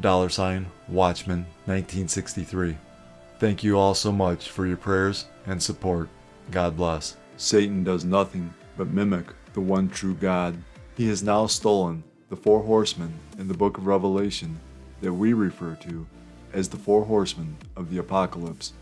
dollar sign Watchman 1963. Thank you all so much for your prayers and support. God bless. Satan does nothing but mimic the one true God. He has now stolen the four horsemen in the book of Revelation that we refer to as the four horsemen of the apocalypse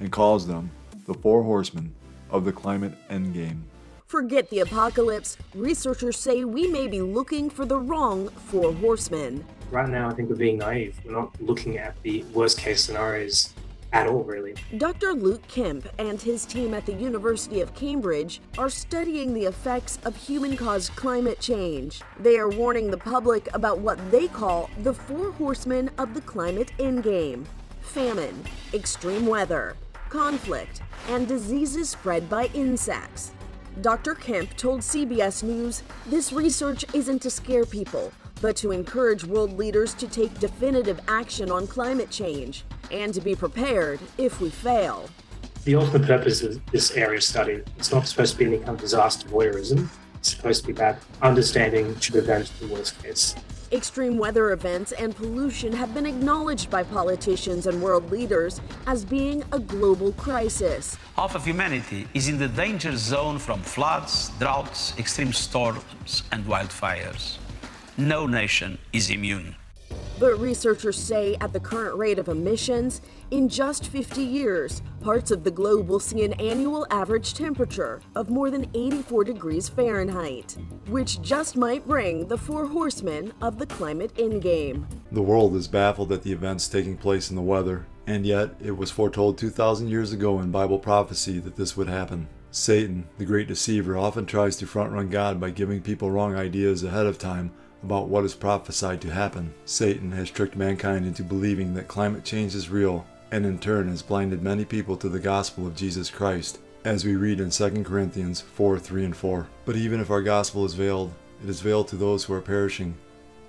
and calls them the four horsemen of the climate endgame. Forget the apocalypse. Researchers say we may be looking for the wrong four horsemen. Right now, I think we're being naive. We're not looking at the worst case scenarios at all, really. Dr. Luke Kemp and his team at the University of Cambridge are studying the effects of human caused climate change. They are warning the public about what they call the four horsemen of the climate endgame famine, extreme weather, conflict, and diseases spread by insects. Dr. Kemp told CBS News this research isn't to scare people, but to encourage world leaders to take definitive action on climate change and to be prepared if we fail. The ultimate purpose of this area of study it's not supposed to be any kind of disaster voyeurism. It's supposed to be about understanding to prevent the worst case. Extreme weather events and pollution have been acknowledged by politicians and world leaders as being a global crisis. Half of humanity is in the danger zone from floods, droughts, extreme storms, and wildfires. No nation is immune. But researchers say at the current rate of emissions, in just 50 years, parts of the globe will see an annual average temperature of more than 84 degrees Fahrenheit, which just might bring the four horsemen of the climate endgame. The world is baffled at the events taking place in the weather, and yet it was foretold 2,000 years ago in Bible prophecy that this would happen. Satan, the great deceiver, often tries to front run God by giving people wrong ideas ahead of time about what is prophesied to happen. Satan has tricked mankind into believing that climate change is real and in turn has blinded many people to the gospel of Jesus Christ, as we read in 2 Corinthians 4 3 and 4. But even if our gospel is veiled, it is veiled to those who are perishing,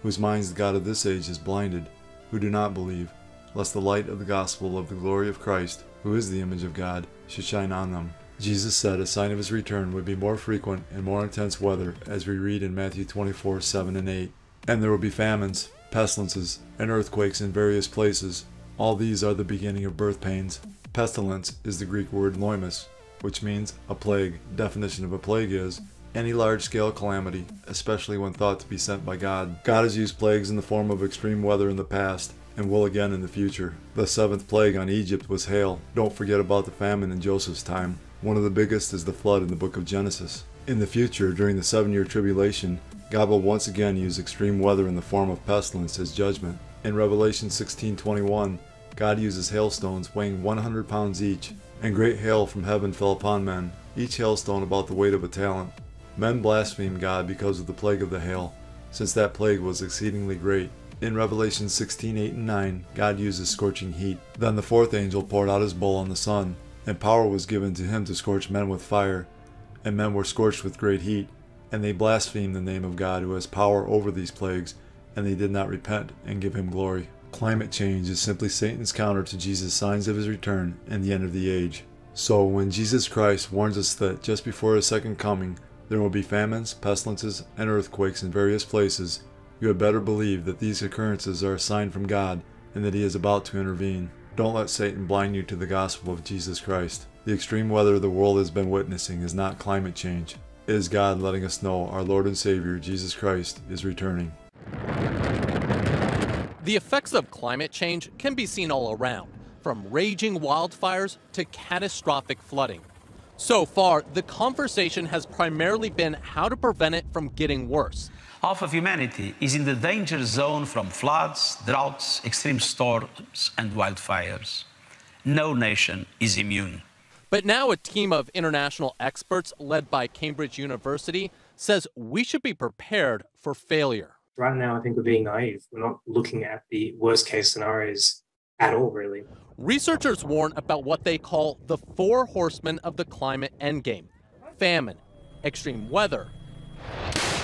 whose minds the God of this age has blinded, who do not believe, lest the light of the gospel of the glory of Christ, who is the image of God, should shine on them. Jesus said a sign of his return would be more frequent and more intense weather, as we read in Matthew 24 7 and 8. And there will be famines, pestilences, and earthquakes in various places. All these are the beginning of birth pains. Pestilence is the Greek word loimos, which means a plague. Definition of a plague is any large scale calamity, especially when thought to be sent by God. God has used plagues in the form of extreme weather in the past and will again in the future. The seventh plague on Egypt was hail. Don't forget about the famine in Joseph's time. One of the biggest is the flood in the book of Genesis. In the future, during the seven year tribulation, God will once again use extreme weather in the form of pestilence as judgment. In Revelation 16:21, God uses hailstones weighing 100 pounds each, and great hail from heaven fell upon men, each hailstone about the weight of a talent. Men blasphemed God because of the plague of the hail, since that plague was exceedingly great. In Revelation 16:8 and 9, God uses scorching heat. Then the fourth angel poured out his bowl on the sun, and power was given to him to scorch men with fire, and men were scorched with great heat. And they blasphemed the name of God who has power over these plagues, and they did not repent and give him glory. Climate change is simply Satan's counter to Jesus' signs of his return and the end of the age. So when Jesus Christ warns us that just before his second coming there will be famines, pestilences, and earthquakes in various places, you had better believe that these occurrences are a sign from God and that he is about to intervene. Don't let Satan blind you to the gospel of Jesus Christ. The extreme weather the world has been witnessing is not climate change. It is God letting us know our Lord and Savior, Jesus Christ, is returning. The effects of climate change can be seen all around, from raging wildfires to catastrophic flooding. So far, the conversation has primarily been how to prevent it from getting worse half of humanity is in the danger zone from floods, droughts, extreme storms, and wildfires. No nation is immune. But now a team of international experts led by Cambridge University says we should be prepared for failure. Right now, I think we're being naive. We're not looking at the worst case scenarios at all, really. Researchers warn about what they call the four horsemen of the climate endgame famine, extreme weather,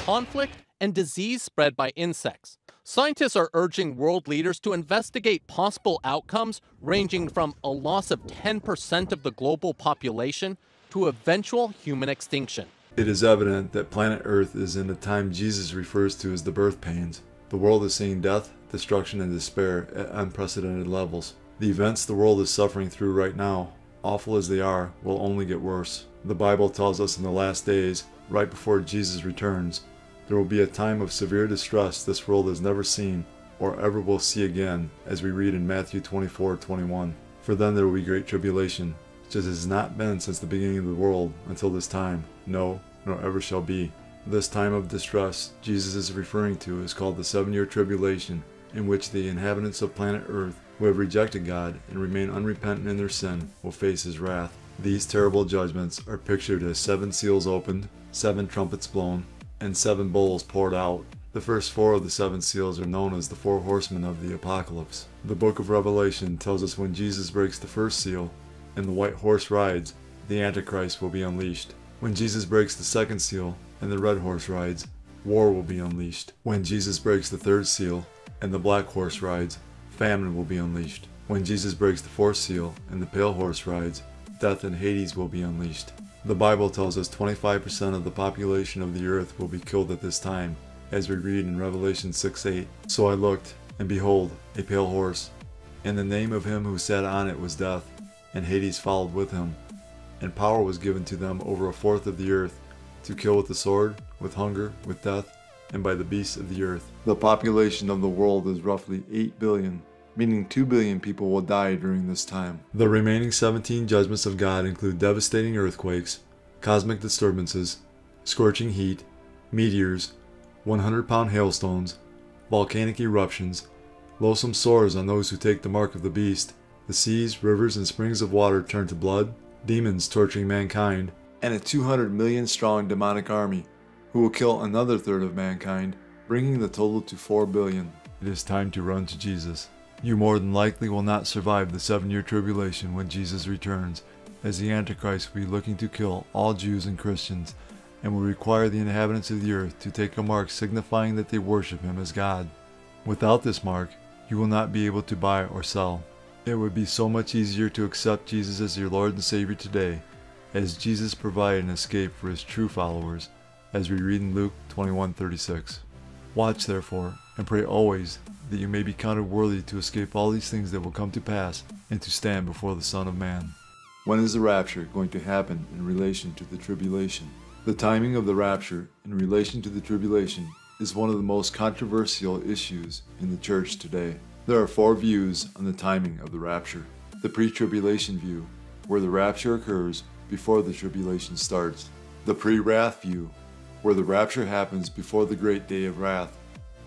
conflict, and disease spread by insects. Scientists are urging world leaders to investigate possible outcomes ranging from a loss of 10% of the global population to eventual human extinction. It is evident that planet Earth is in a time Jesus refers to as the birth pains. The world is seeing death, destruction, and despair at unprecedented levels. The events the world is suffering through right now, awful as they are, will only get worse. The Bible tells us in the last days, right before Jesus returns, there will be a time of severe distress this world has never seen or ever will see again, as we read in Matthew 24 21. For then there will be great tribulation, such as has not been since the beginning of the world until this time, no, nor ever shall be. This time of distress Jesus is referring to is called the seven year tribulation, in which the inhabitants of planet Earth who have rejected God and remain unrepentant in their sin will face his wrath. These terrible judgments are pictured as seven seals opened, seven trumpets blown, and seven bowls poured out. The first four of the seven seals are known as the four horsemen of the apocalypse. The book of Revelation tells us when Jesus breaks the first seal and the white horse rides, the Antichrist will be unleashed. When Jesus breaks the second seal and the red horse rides, war will be unleashed. When Jesus breaks the third seal and the black horse rides, famine will be unleashed. When Jesus breaks the fourth seal and the pale horse rides, death and Hades will be unleashed. The Bible tells us 25% of the population of the earth will be killed at this time, as we read in Revelation 6 8. So I looked, and behold, a pale horse, and the name of him who sat on it was Death, and Hades followed with him. And power was given to them over a fourth of the earth, to kill with the sword, with hunger, with death, and by the beasts of the earth. The population of the world is roughly 8 billion, meaning 2 billion people will die during this time. The remaining 17 judgments of God include devastating earthquakes, cosmic disturbances, scorching heat, meteors, 100 pound hailstones, volcanic eruptions, loathsome sores on those who take the mark of the beast, the seas, rivers, and springs of water turn to blood, demons torturing mankind, and a 200 million strong demonic army who will kill another third of mankind, bringing the total to 4 billion. It is time to run to Jesus. You more than likely will not survive the seven year tribulation when Jesus returns, as the Antichrist will be looking to kill all Jews and Christians, and will require the inhabitants of the earth to take a mark signifying that they worship him as God. Without this mark, you will not be able to buy or sell. It would be so much easier to accept Jesus as your Lord and Savior today, as Jesus provided an escape for his true followers, as we read in Luke 21:36. Watch therefore, and pray always that you may be counted worthy to escape all these things that will come to pass and to stand before the Son of Man. When is the rapture going to happen in relation to the tribulation? The timing of the rapture in relation to the tribulation is one of the most controversial issues in the church today. There are four views on the timing of the rapture. The pre tribulation view, where the rapture occurs before the tribulation starts. The pre wrath view, where the rapture happens before the great day of wrath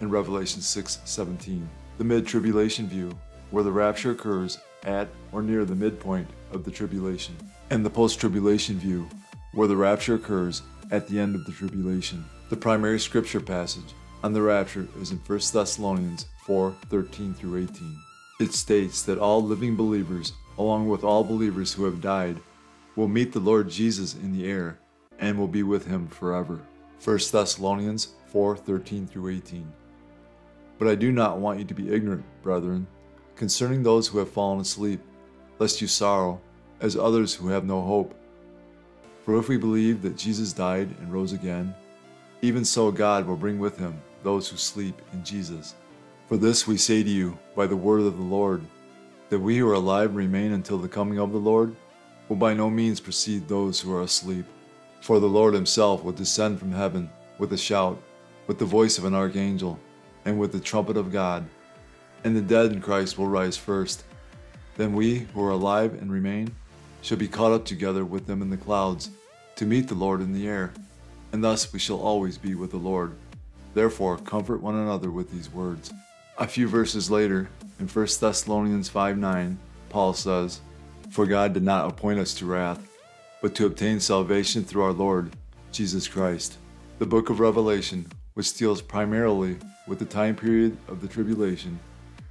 in Revelation 6:17. The mid-tribulation view, where the rapture occurs at or near the midpoint of the tribulation, and the post-tribulation view, where the rapture occurs at the end of the tribulation. The primary scripture passage on the rapture is in 1 Thessalonians 4:13 through 18. It states that all living believers, along with all believers who have died, will meet the Lord Jesus in the air and will be with him forever. 1 Thessalonians 4:13 through 18. But I do not want you to be ignorant, brethren, concerning those who have fallen asleep, lest you sorrow, as others who have no hope. For if we believe that Jesus died and rose again, even so God will bring with him those who sleep in Jesus. For this we say to you by the word of the Lord, that we who are alive remain until the coming of the Lord will by no means precede those who are asleep. For the Lord himself will descend from heaven with a shout, with the voice of an archangel, and with the trumpet of God, and the dead in Christ will rise first. Then we who are alive and remain shall be caught up together with them in the clouds to meet the Lord in the air, and thus we shall always be with the Lord. Therefore, comfort one another with these words. A few verses later, in 1 Thessalonians 5 9, Paul says, For God did not appoint us to wrath, but to obtain salvation through our Lord, Jesus Christ. The book of Revelation, which deals primarily with the time period of the tribulation,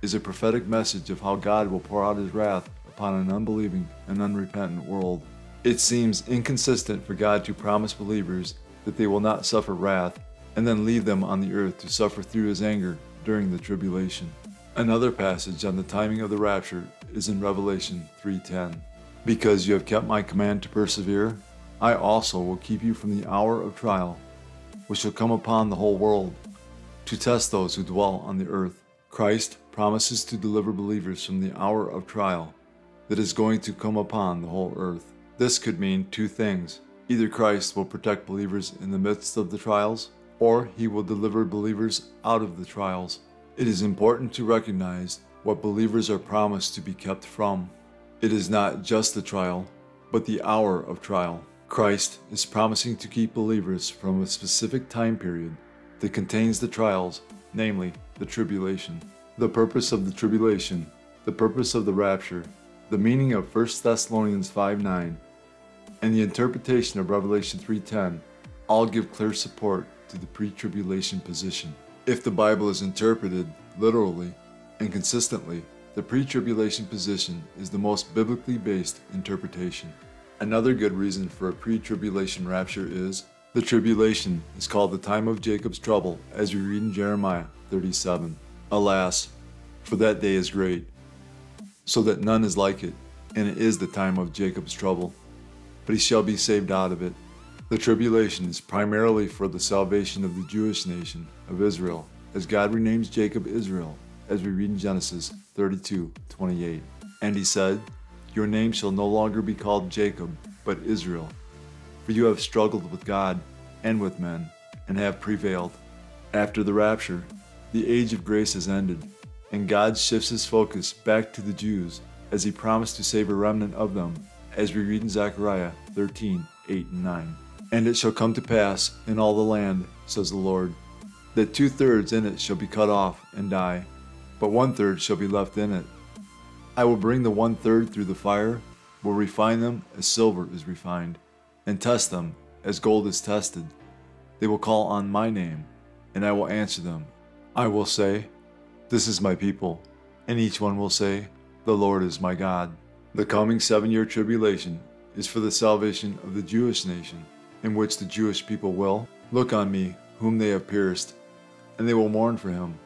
is a prophetic message of how God will pour out his wrath upon an unbelieving and unrepentant world. It seems inconsistent for God to promise believers that they will not suffer wrath and then leave them on the earth to suffer through his anger during the tribulation. Another passage on the timing of the rapture is in Revelation 3:10. Because you have kept my command to persevere, I also will keep you from the hour of trial, which shall come upon the whole world, to test those who dwell on the earth. Christ promises to deliver believers from the hour of trial that is going to come upon the whole earth. This could mean two things. Either Christ will protect believers in the midst of the trials, or he will deliver believers out of the trials. It is important to recognize what believers are promised to be kept from. It is not just the trial, but the hour of trial. Christ is promising to keep believers from a specific time period that contains the trials, namely the tribulation. The purpose of the tribulation, the purpose of the rapture, the meaning of 1 Thessalonians 5 9, and the interpretation of Revelation 3:10 all give clear support to the pre-tribulation position. If the Bible is interpreted literally and consistently, the pre-tribulation position is the most biblically based interpretation. Another good reason for a pre-tribulation rapture is the tribulation is called the time of Jacob's trouble as we read in Jeremiah 37. Alas, for that day is great, so that none is like it, and it is the time of Jacob's trouble. But he shall be saved out of it. The tribulation is primarily for the salvation of the Jewish nation of Israel, as God renames Jacob Israel, as we read in Genesis 32 28. And he said, Your name shall no longer be called Jacob, but Israel, for you have struggled with God and with men, and have prevailed. After the rapture, the age of grace has ended, and God shifts his focus back to the Jews as he promised to save a remnant of them, as we read in Zechariah 13 8 and 9. And it shall come to pass in all the land, says the Lord, that two thirds in it shall be cut off and die, but one third shall be left in it. I will bring the one third through the fire, will refine them as silver is refined, and test them as gold is tested. They will call on my name, and I will answer them. I will say, This is my people, and each one will say, The Lord is my God. The coming seven year tribulation is for the salvation of the Jewish nation, in which the Jewish people will look on me, whom they have pierced, and they will mourn for him,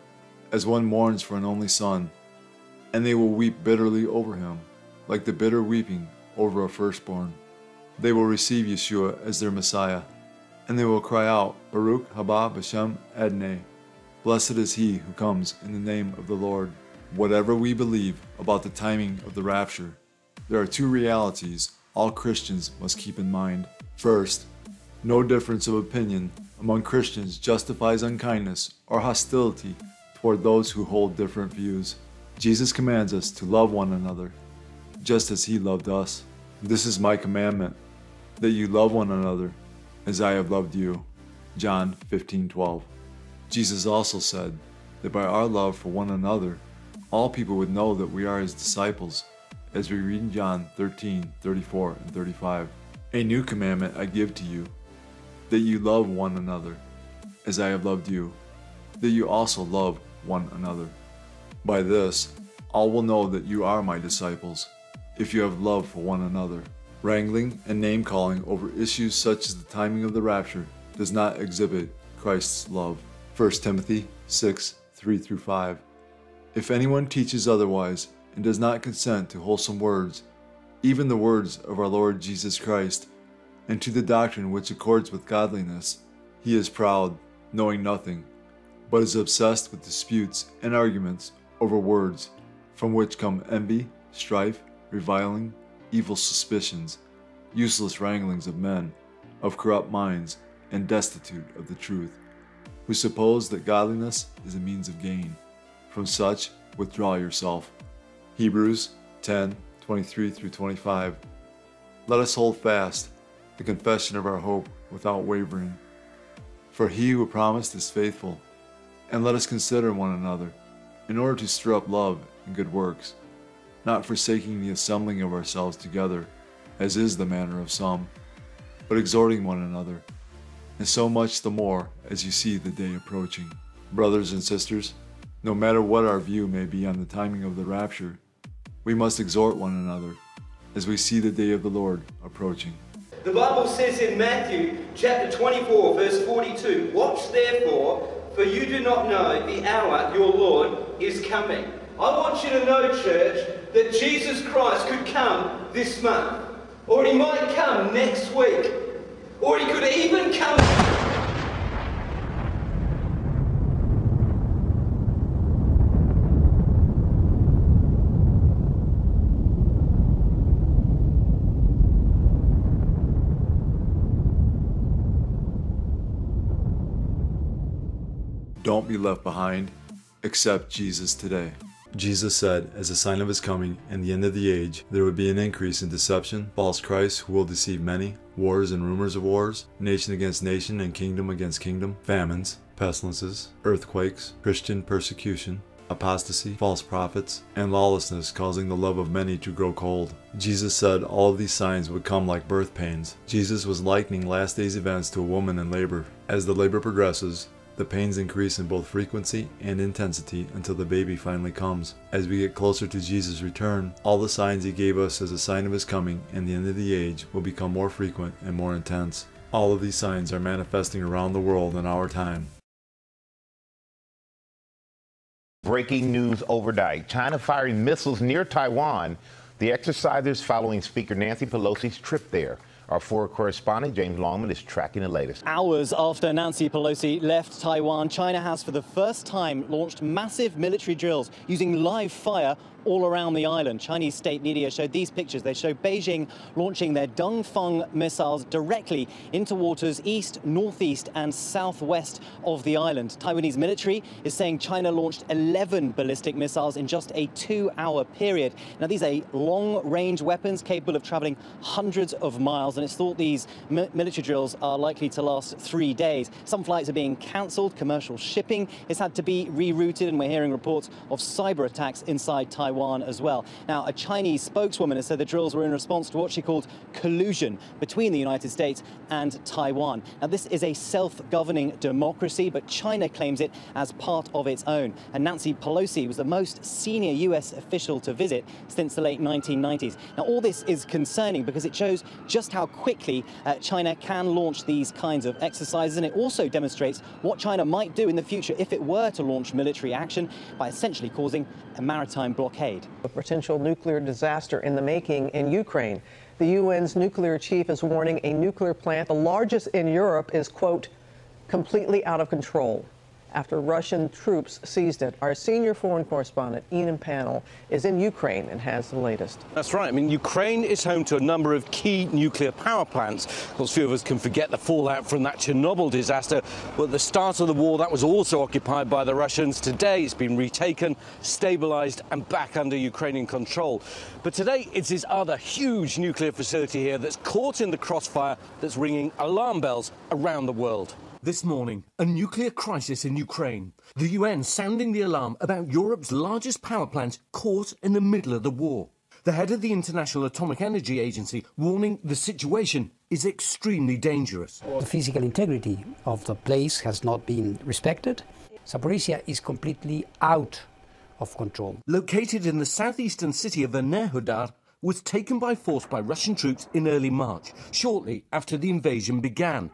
as one mourns for an only son, and they will weep bitterly over him, like the bitter weeping over a firstborn. They will receive Yeshua as their Messiah, and they will cry out, Baruch haba b'shem adne. Blessed is he who comes in the name of the Lord. Whatever we believe about the timing of the rapture, there are two realities all Christians must keep in mind. First, no difference of opinion among Christians justifies unkindness or hostility those who hold different views. Jesus commands us to love one another, just as he loved us. This is my commandment, that you love one another as I have loved you. John 15:12. Jesus also said that by our love for one another, all people would know that we are his disciples, as we read in John 13:34 and 35. A new commandment I give to you, that you love one another, as I have loved you, that you also love one another. By this, all will know that you are my disciples, if you have love for one another. Wrangling and name calling over issues such as the timing of the rapture does not exhibit Christ's love. 1 Timothy 6 3 through 5. If anyone teaches otherwise and does not consent to wholesome words, even the words of our Lord Jesus Christ, and to the doctrine which accords with godliness, he is proud, knowing nothing, but is obsessed with disputes and arguments over words, from which come envy, strife, reviling, evil suspicions, useless wranglings of men, of corrupt minds, and destitute of the truth, who suppose that godliness is a means of gain. From such, withdraw yourself. Hebrews 10 23 through 25. Let us hold fast the confession of our hope without wavering. For he who promised is faithful. And let us consider one another, in order to stir up love and good works, not forsaking the assembling of ourselves together, as is the manner of some, but exhorting one another, and so much the more as you see the day approaching. Brothers and sisters, No matter what our view may be on the timing of the rapture, we must exhort one another as we see the day of the Lord approaching. The Bible says in Matthew chapter 24, verse 42 Watch therefore, for you do not know the hour your Lord is coming. I want you to know, church, that Jesus Christ could come this month, or he might come next week, or he could even come. Don't be left behind. Accept Jesus today. Jesus said, as a sign of his coming and the end of the age, there would be an increase in deception, false Christs who will deceive many, wars and rumors of wars, nation against nation and kingdom against kingdom, famines, pestilences, earthquakes, Christian persecution, apostasy, false prophets, and lawlessness causing the love of many to grow cold. Jesus said all of these signs would come like birth pains. Jesus was likening last days events to a woman in labor. As the labor progresses, the pains increase in both frequency and intensity until the baby finally comes. As we get closer to Jesus' return, all the signs he gave us as a sign of his coming and the end of the age will become more frequent and more intense. All of these signs are manifesting around the world in our time. Breaking news overnight China firing missiles near Taiwan. The exercisers following Speaker Nancy Pelosi's trip there. Our foreign correspondent, James Longman, is tracking the latest. Hours after Nancy Pelosi left Taiwan, China has for the first time launched massive military drills using live fire all around the island. Chinese state media showed these pictures. They show Beijing launching their Dongfeng missiles directly into waters east, northeast, and southwest of the island. Taiwanese military is saying China launched 11 ballistic missiles in just a two hour period. Now, these are long range weapons capable of traveling hundreds of miles, and it's thought these mi military drills are likely to last three days. Some flights are being cancelled, commercial shipping has had to be rerouted, and we're hearing reports of cyber attacks inside Taiwan. Taiwan as well. Now, a Chinese spokeswoman has said the drills were in response to what she called collusion between the United States and Taiwan. Now, this is a self-governing democracy, but China claims it as part of its own. And Nancy Pelosi was the most senior U.S. official to visit since the late 1990s. Now, all this is concerning because it shows just how quickly uh, China can launch these kinds of exercises, and it also demonstrates what China might do in the future if it were to launch military action by essentially causing a maritime blockade. A potential nuclear disaster in the making in Ukraine. The UN's nuclear chief is warning a nuclear plant, the largest in Europe, is, quote, completely out of control after Russian troops seized it. Our senior foreign correspondent, Ian Pannell, is in Ukraine and has the latest. That's right. I mean, Ukraine is home to a number of key nuclear power plants. Of course, few of us can forget the fallout from that Chernobyl disaster. But at the start of the war, that was also occupied by the Russians. Today, it's been retaken, stabilized, and back under Ukrainian control. But today, it's this other huge nuclear facility here that's caught in the crossfire that's ringing alarm bells around the world. This morning, a nuclear crisis in Ukraine. The UN sounding the alarm about Europe's largest power plant caught in the middle of the war. The head of the International Atomic Energy Agency warning the situation is extremely dangerous. The physical integrity of the place has not been respected. Zaporizhia is completely out of control. Located in the southeastern city of Enerhodar, was taken by force by Russian troops in early March, shortly after the invasion began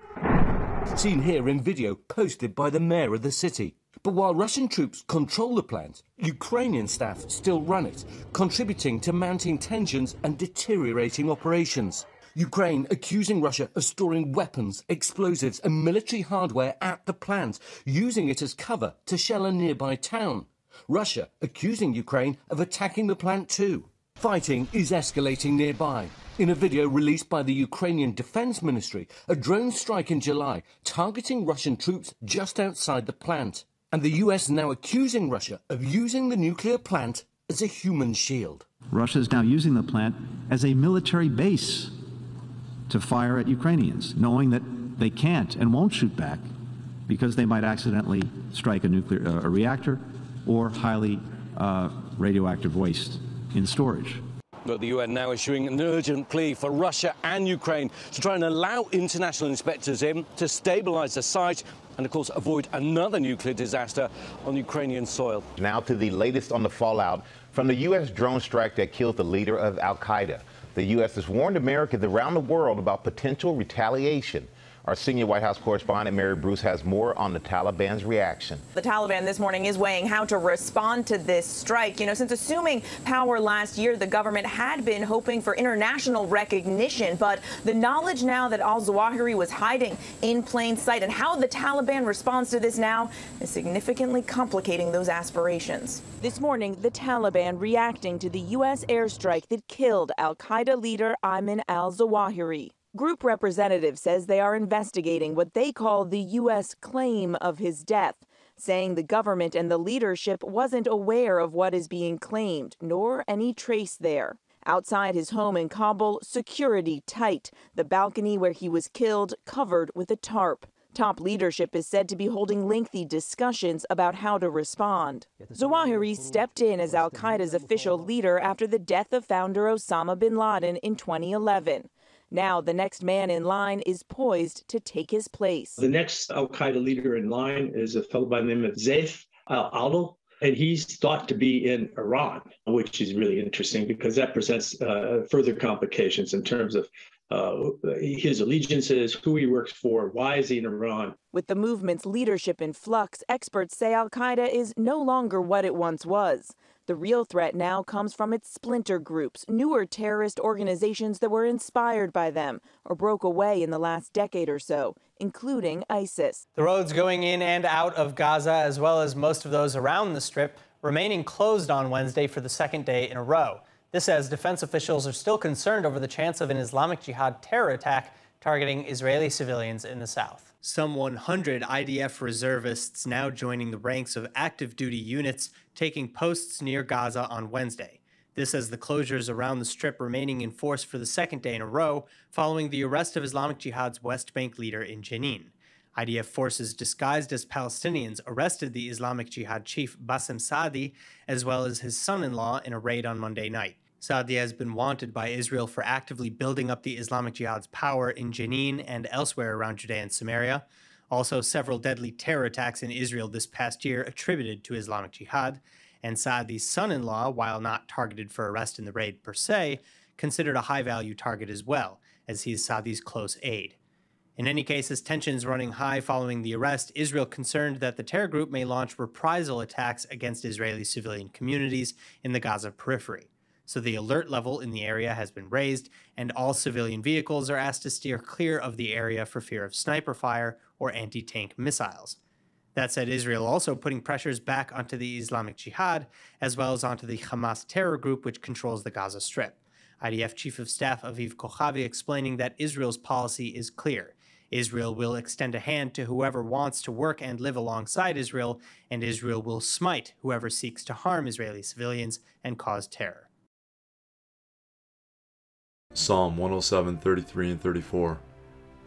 seen here in video posted by the mayor of the city. But while Russian troops control the plant, Ukrainian staff still run it, contributing to mounting tensions and deteriorating operations. Ukraine accusing Russia of storing weapons, explosives, and military hardware at the plant, using it as cover to shell a nearby town. Russia accusing Ukraine of attacking the plant too. Fighting is escalating nearby. In a video released by the Ukrainian Defense Ministry, a drone strike in July targeting Russian troops just outside the plant. And the US now accusing Russia of using the nuclear plant as a human shield. Russia is now using the plant as a military base to fire at Ukrainians, knowing that they can't and won't shoot back because they might accidentally strike a nuclear uh, a reactor or highly uh, radioactive waste in storage. But the UN now issuing an urgent plea for Russia and Ukraine to try and allow international inspectors in to stabilise the site and, of course, avoid another nuclear disaster on Ukrainian soil. Now to the latest on the fallout from the U.S. drone strike that killed the leader of Al Qaeda. The U.S. has warned Americans around the world about potential retaliation. Our senior White House correspondent, Mary Bruce, has more on the Taliban's reaction. The Taliban this morning is weighing how to respond to this strike. You know, since assuming power last year, the government had been hoping for international recognition. But the knowledge now that al Zawahiri was hiding in plain sight and how the Taliban responds to this now is significantly complicating those aspirations. This morning, the Taliban reacting to the U.S. airstrike that killed al Qaeda leader Ayman al Zawahiri. Group representative says they are investigating what they call the U.S. claim of his death, saying the government and the leadership wasn't aware of what is being claimed, nor any trace there. Outside his home in Kabul, security tight, the balcony where he was killed covered with a tarp. Top leadership is said to be holding lengthy discussions about how to respond. Zawahiri stepped in as al Qaeda's official leader after the death of founder Osama bin Laden in 2011. Now, the next man in line is poised to take his place. The next Al Qaeda leader in line is a fellow by the name of Saif al Adl. And he's thought to be in Iran, which is really interesting because that presents uh, further complications in terms of uh, his allegiances, who he works for, why is he in Iran. With the movement's leadership in flux, experts say Al Qaeda is no longer what it once was. The real threat now comes from its splinter groups, newer terrorist organizations that were inspired by them or broke away in the last decade or so, including ISIS. The roads going in and out of Gaza, as well as most of those around the Strip, remaining closed on Wednesday for the second day in a row. This as defense officials are still concerned over the chance of an Islamic Jihad terror attack targeting Israeli civilians in the south. Some 100 IDF reservists now joining the ranks of active duty units taking posts near Gaza on Wednesday. This as the closures around the Strip remaining in force for the second day in a row following the arrest of Islamic Jihad's West Bank leader in Jenin. IDF forces disguised as Palestinians arrested the Islamic Jihad chief Bassem Saadi as well as his son in law in a raid on Monday night. Saadi has been wanted by Israel for actively building up the Islamic Jihad's power in Jenin and elsewhere around Judea and Samaria. Also, several deadly terror attacks in Israel this past year attributed to Islamic Jihad. And Saadi's son in law, while not targeted for arrest in the raid per se, considered a high value target as well, as he's Saadi's close aide. In any case, as tensions running high following the arrest, Israel concerned that the terror group may launch reprisal attacks against Israeli civilian communities in the Gaza periphery so the alert level in the area has been raised, and all civilian vehicles are asked to steer clear of the area for fear of sniper fire or anti tank missiles. That said, Israel also putting pressures back onto the Islamic Jihad, as well as onto the Hamas terror group which controls the Gaza Strip. IDF Chief of Staff Aviv Kochavi explaining that Israel's policy is clear. Israel will extend a hand to whoever wants to work and live alongside Israel, and Israel will smite whoever seeks to harm Israeli civilians and cause terror. Psalm 107, 33 and 34.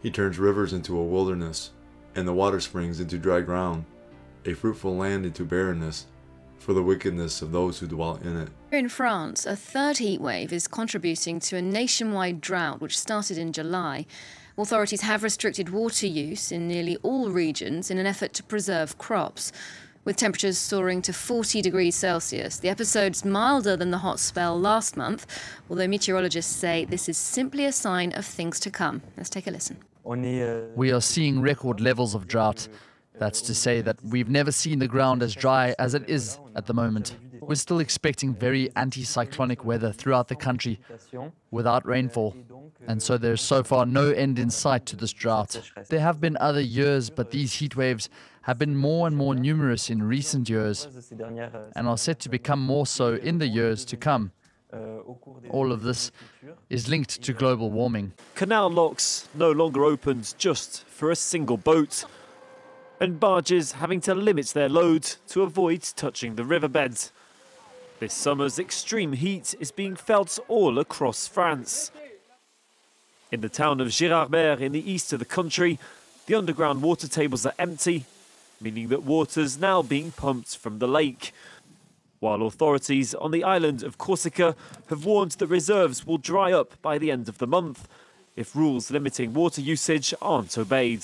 He turns rivers into a wilderness, and the water springs into dry ground, a fruitful land into barrenness, for the wickedness of those who dwell in it. In France, a third heat wave is contributing to a nationwide drought which started in July. Authorities have restricted water use in nearly all regions in an effort to preserve crops with temperatures soaring to 40 degrees Celsius. The episode's milder than the hot spell last month, although meteorologists say this is simply a sign of things to come. Let's take a listen. Uh, we are seeing record levels of drought. That's to say that we've never seen the ground as dry as it is at the moment. We're still expecting very anticyclonic weather throughout the country without rainfall. And so there's so far no end in sight to this drought. There have been other years, but these heat waves have been more and more numerous in recent years and are set to become more so in the years to come. All of this is linked to global warming. Canal locks no longer opened just for a single boat, and barges having to limit their load to avoid touching the riverbed. This summer's extreme heat is being felt all across France. In the town of Gérardmer in the east of the country, the underground water tables are empty meaning that water's now being pumped from the lake. While authorities on the island of Corsica have warned that reserves will dry up by the end of the month if rules limiting water usage aren't obeyed.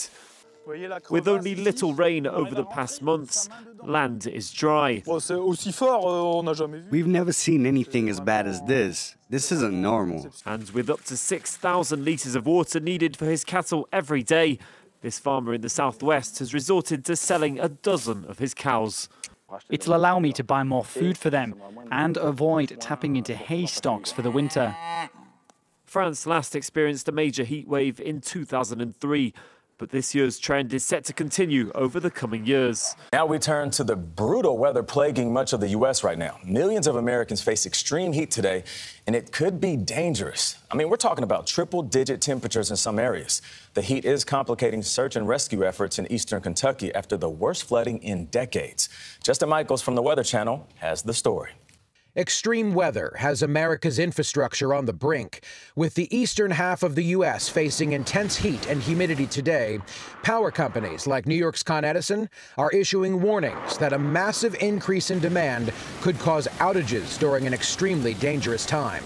With only little rain over the past months, land is dry. We've never seen anything as bad as this. This isn't normal. And with up to 6,000 litres of water needed for his cattle every day, this farmer in the southwest has resorted to selling a dozen of his cows. It'll allow me to buy more food for them and avoid tapping into hay stocks for the winter. France last experienced a major heat wave in 2003 but this year's trend is set to continue over the coming years. Now we turn to the brutal weather plaguing much of the U.S. right now. Millions of Americans face extreme heat today, and it could be dangerous. I mean, we're talking about triple digit temperatures in some areas. The heat is complicating search and rescue efforts in eastern Kentucky after the worst flooding in decades. Justin Michaels from the Weather Channel has the story. Extreme weather has America's infrastructure on the brink. With the eastern half of the U.S. facing intense heat and humidity today, power companies like New York's Con Edison are issuing warnings that a massive increase in demand could cause outages during an extremely dangerous time.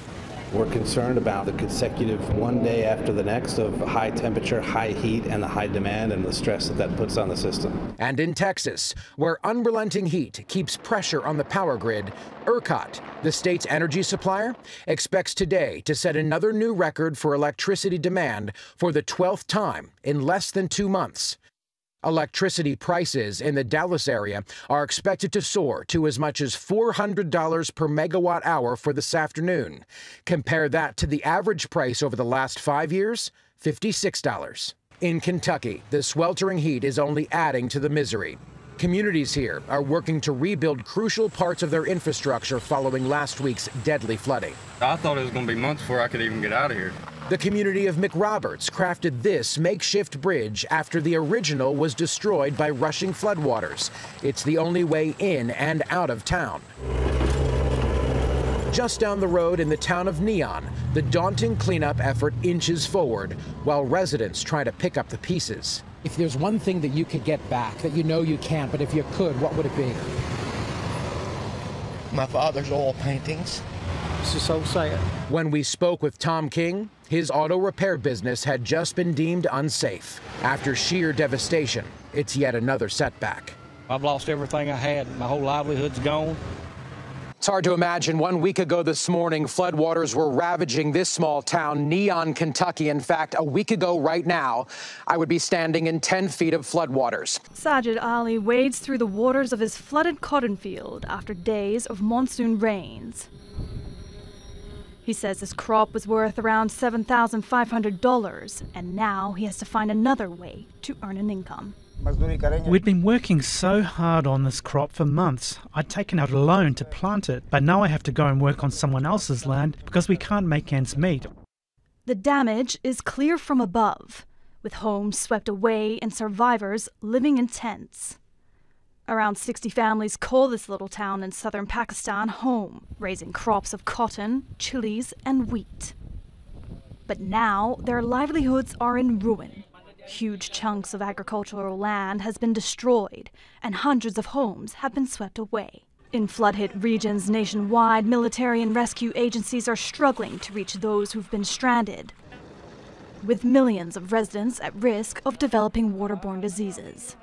We're concerned about the consecutive one day after the next of high temperature, high heat, and the high demand and the stress that that puts on the system. And in Texas, where unrelenting heat keeps pressure on the power grid, ERCOT, the state's energy supplier, expects today to set another new record for electricity demand for the 12th time in less than two months. Electricity prices in the Dallas area are expected to soar to as much as $400 per megawatt hour for this afternoon. Compare that to the average price over the last five years $56. In Kentucky, the sweltering heat is only adding to the misery. Communities here are working to rebuild crucial parts of their infrastructure following last week's deadly flooding. I thought it was going to be months before I could even get out of here. The community of McRoberts crafted this makeshift bridge after the original was destroyed by rushing floodwaters. It's the only way in and out of town. Just down the road in the town of Neon, the daunting cleanup effort inches forward while residents try to pick up the pieces. If there's one thing that you could get back that you know you can't, but if you could, what would it be? My father's oil paintings. This is so sad. When we spoke with Tom King, his auto repair business had just been deemed unsafe. After sheer devastation, it's yet another setback. I've lost everything I had. My whole livelihood's gone. It's hard to imagine. One week ago this morning, floodwaters were ravaging this small town, Neon, Kentucky. In fact, a week ago right now, I would be standing in 10 feet of floodwaters. Sajid Ali wades through the waters of his flooded cotton field after days of monsoon rains. He says his crop was worth around $7,500, and now he has to find another way to earn an income. We'd been working so hard on this crop for months. I'd taken out a loan to plant it, but now I have to go and work on someone else's land because we can't make ends meet. The damage is clear from above, with homes swept away and survivors living in tents. Around 60 families call this little town in southern Pakistan home, raising crops of cotton, chilies, and wheat. But now their livelihoods are in ruin. Huge chunks of agricultural land has been destroyed, and hundreds of homes have been swept away. In flood hit regions nationwide, military and rescue agencies are struggling to reach those who've been stranded, with millions of residents at risk of developing waterborne diseases.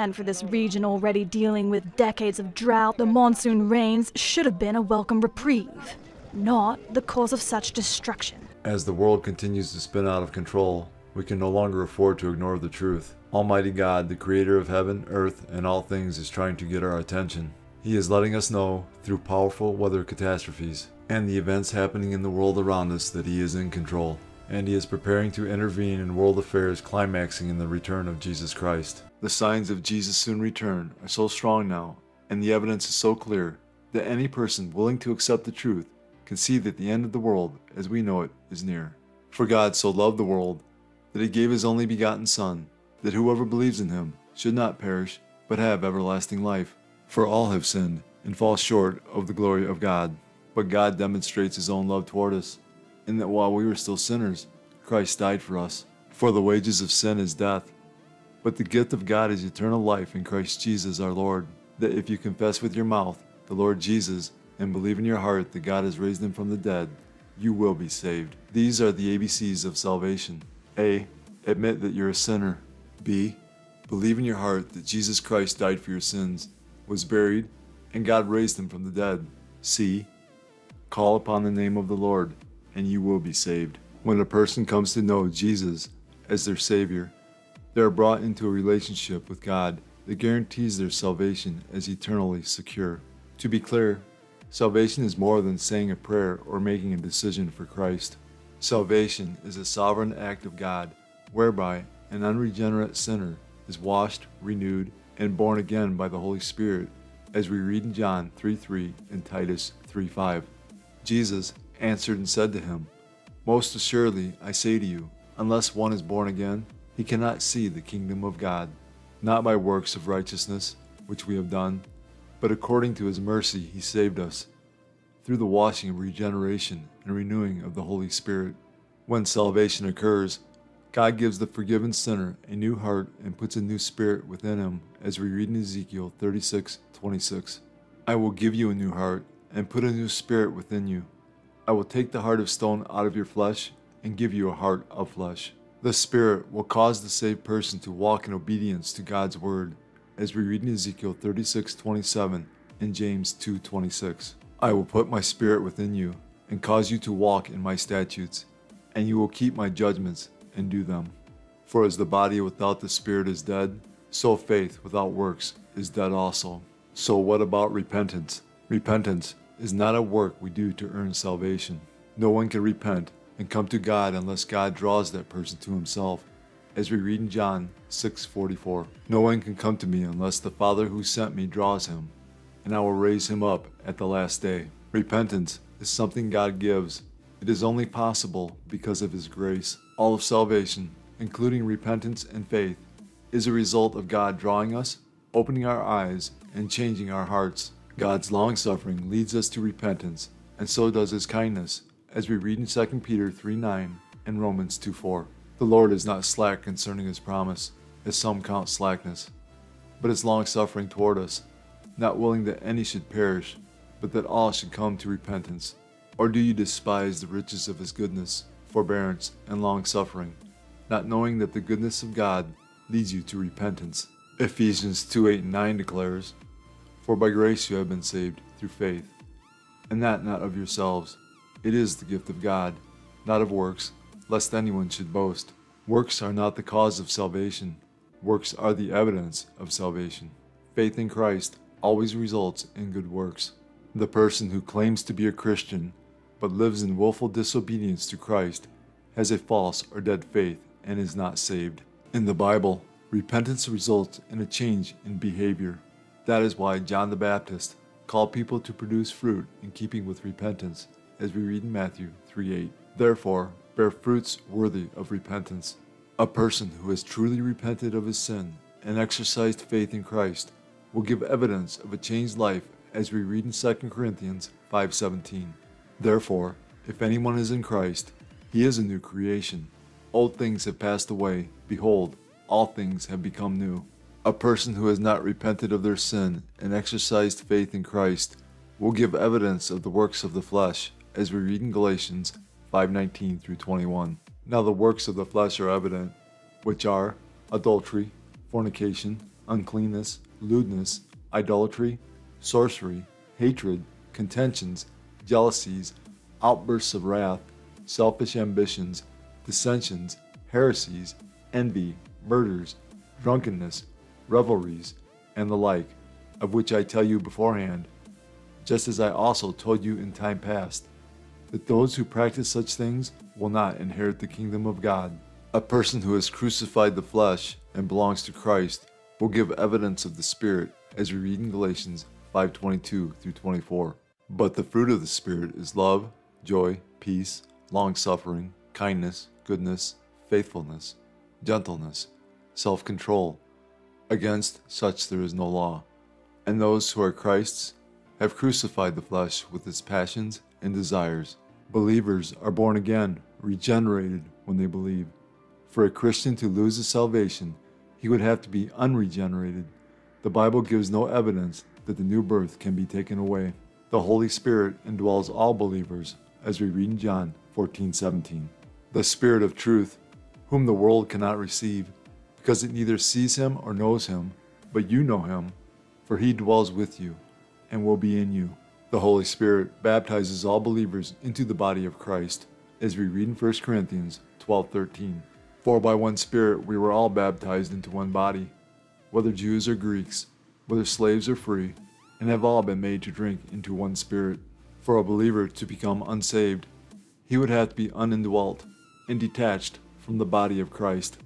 And for this region already dealing with decades of drought, the monsoon rains should have been a welcome reprieve, not the cause of such destruction. As the world continues to spin out of control, we can no longer afford to ignore the truth. Almighty God, the creator of heaven, earth, and all things, is trying to get our attention. He is letting us know, through powerful weather catastrophes and the events happening in the world around us, that He is in control. And He is preparing to intervene in world affairs, climaxing in the return of Jesus Christ. The signs of Jesus' soon return are so strong now, and the evidence is so clear, that any person willing to accept the truth can see that the end of the world, as we know it, is near. For God so loved the world that he gave his only begotten Son, that whoever believes in him should not perish, but have everlasting life. For all have sinned and fall short of the glory of God. But God demonstrates his own love toward us, that while we were still sinners, Christ died for us. For the wages of sin is death, but the gift of God is eternal life in Christ Jesus our Lord. That if you confess with your mouth the Lord Jesus and believe in your heart that God has raised him from the dead, you will be saved. These are the ABCs of salvation. A. Admit that you're a sinner. B. Believe in your heart that Jesus Christ died for your sins, was buried, and God raised him from the dead. C. call upon the name of the Lord, and you will be saved. When a person comes to know Jesus as their Savior, they are brought into a relationship with God that guarantees their salvation as eternally secure. To be clear, salvation is more than saying a prayer or making a decision for Christ. Salvation is a sovereign act of God whereby an unregenerate sinner is washed, renewed, and born again by the Holy Spirit, as we read in John 3:3 and Titus 3:5. Jesus answered and said to him, Most assuredly I say to you, unless one is born again, he cannot see the kingdom of God, not by works of righteousness, which we have done, but according to his mercy he saved us, through the washing of regeneration and renewing of the Holy Spirit. When salvation occurs, God gives the forgiven sinner a new heart and puts a new spirit within him, as we read in Ezekiel 36:26. I will give you a new heart and put a new spirit within you. I will take the heart of stone out of your flesh and give you a heart of flesh. The Spirit will cause the saved person to walk in obedience to God's word, as we read in Ezekiel 36:27 and James 2:26. I will put my spirit within you and cause you to walk in my statutes, and you will keep my judgments and do them. For as the body without the spirit is dead, so faith without works is dead also. So what about repentance? Repentance is not a work we do to earn salvation. No one can repent and come to God unless God draws that person to himself. As we read in John 6:44, no one can come to me unless the Father who sent me draws him, and I will raise him up at the last day. Repentance is something God gives. It is only possible because of his grace. All of salvation, including repentance and faith, is a result of God drawing us, opening our eyes, and changing our hearts. God's long suffering leads us to repentance, and so does his kindness as we read in 2 Peter 3 9 and Romans 2 4. The Lord is not slack concerning his promise, as some count slackness, but is long suffering toward us, not willing that any should perish, but that all should come to repentance. Or do you despise the riches of his goodness, forbearance, and long suffering, not knowing that the goodness of God leads you to repentance? Ephesians 2 8 and 9 declares, For by grace you have been saved through faith, and that not of yourselves. It is the gift of God, not of works, lest anyone should boast. Works are not the cause of salvation, works are the evidence of salvation. Faith in Christ always results in good works. The person who claims to be a Christian but lives in willful disobedience to Christ has a false or dead faith and is not saved. In the Bible, repentance results in a change in behavior. That is why John the Baptist called people to produce fruit in keeping with repentance as we read in Matthew 3:8. Therefore, bear fruits worthy of repentance. A person who has truly repented of his sin and exercised faith in Christ will give evidence of a changed life as we read in 2 Corinthians 5:17. Therefore, if anyone is in Christ, he is a new creation. Old things have passed away; behold, all things have become new. A person who has not repented of their sin and exercised faith in Christ will give evidence of the works of the flesh as we read in Galatians 5:19 through 21. Now the works of the flesh are evident, which are adultery, fornication, uncleanness, lewdness, idolatry, sorcery, hatred, contentions, jealousies, outbursts of wrath, selfish ambitions, dissensions, heresies, envy, murders, drunkenness, revelries, and the like, of which I tell you beforehand, just as I also told you in time past that those who practice such things will not inherit the kingdom of God. A person who has crucified the flesh and belongs to Christ will give evidence of the Spirit, as we read in Galatians 5:22 through 24. But the fruit of the Spirit is love, joy, peace, long-suffering, kindness, goodness, faithfulness, gentleness, self-control. Against such there is no law. And those who are Christ's have crucified the flesh with its passions and desires. Believers are born again, regenerated when they believe. For a Christian to lose his salvation, he would have to be unregenerated. The Bible gives no evidence that the new birth can be taken away. The Holy Spirit indwells all believers, as we read in John 14:17. The Spirit of truth, whom the world cannot receive, because it neither sees him or knows him, but you know him, for he dwells with you and will be in you. The Holy Spirit baptizes all believers into the body of Christ, as we read in 1 Corinthians 12:13. For by one Spirit we were all baptized into one body, whether Jews or Greeks, whether slaves or free, and have all been made to drink into one Spirit. For a believer to become unsaved, he would have to be unindwelt and detached from the body of Christ.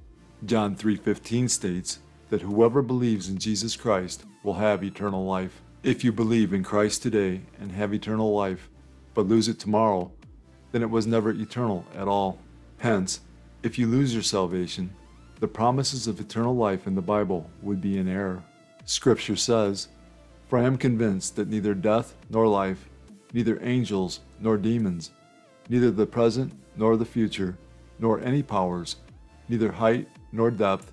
John 3:15 states that whoever believes in Jesus Christ will have eternal life. If you believe in Christ today and have eternal life, but lose it tomorrow, then it was never eternal at all. Hence, if you lose your salvation, the promises of eternal life in the Bible would be in error. Scripture says, For I am convinced that neither death nor life, neither angels nor demons, neither the present nor the future, nor any powers, neither height nor depth,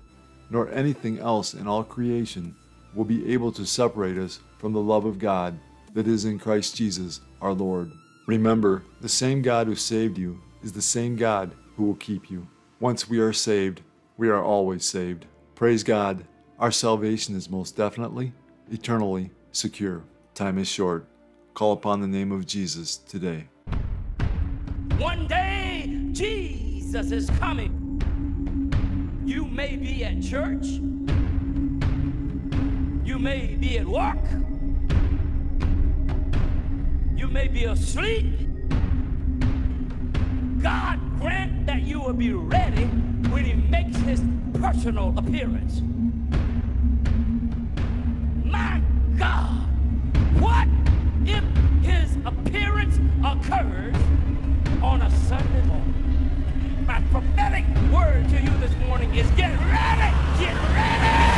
nor anything else in all creation will be able to separate us from the love of God that is in Christ Jesus our Lord. Remember, the same God who saved you is the same God who will keep you. Once we are saved, we are always saved. Praise God, our salvation is most definitely, eternally secure. Time is short. Call upon the name of Jesus today. One day, Jesus is coming. You may be at church. You may be at work. You may be asleep. God grant that you will be ready when he makes his personal appearance. My God, what if his appearance occurs prophetic word to you this morning is get ready, get ready!